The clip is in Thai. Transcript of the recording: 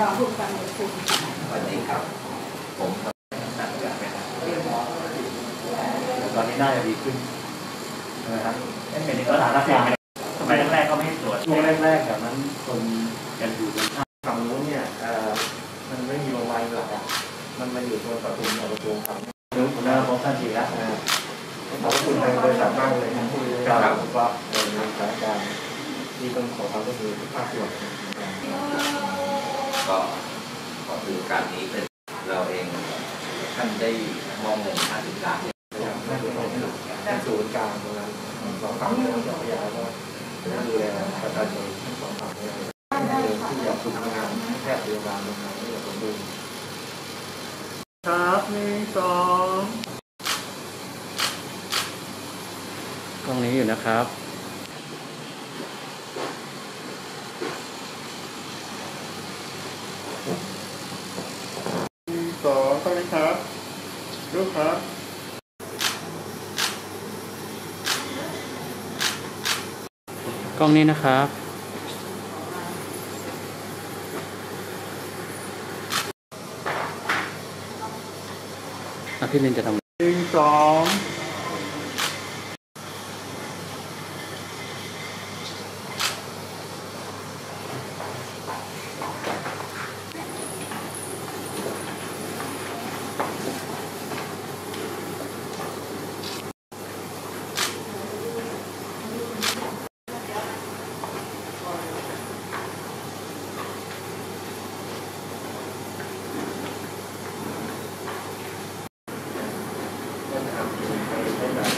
รองผู้กำกับภูวันนี้ครับ ผมนักเรียนหมอตอนนี้น่าจะดีขึ้นนะครับเป็นสถานการณ์สมัยแรกก็ไม่ตรวจช่วงแรกๆแบบนั้นคนกันอยู่บนข้างฝั่งนู้นเนี่ยมันไม่มีโรงพยาบาลหลักอะมันมาอยู่ตรงประตูประตูครับนู้นผมน่าพบท่านทีละขอบคุณทางบริษัทมากเลยครับว่าในสถานการณ์ที่ต้องขอความร่วมมือภาคส่วนน ก็ขอถือกาสนี้เป็นเราเองท่านได้มองเงิน50ล้านพยายามให้ดูให้ศูนย์กลางตรงนั้นสองฝั่งเนี่ยจะพยายามว่าจะดูแลประชาชนทั้งสองฝั่งเนี่ยที่อยากฝึกงานแพทย์พยาบาลตรงนั้นที่อยากสมบูครับหนึ่งสองกล้องนี้อยู่นะครับ สองต้องนี้ครับรูปครับกล้องนี้นะครับ อะพี่ลินจะทำหนึ่งสอง 何だ?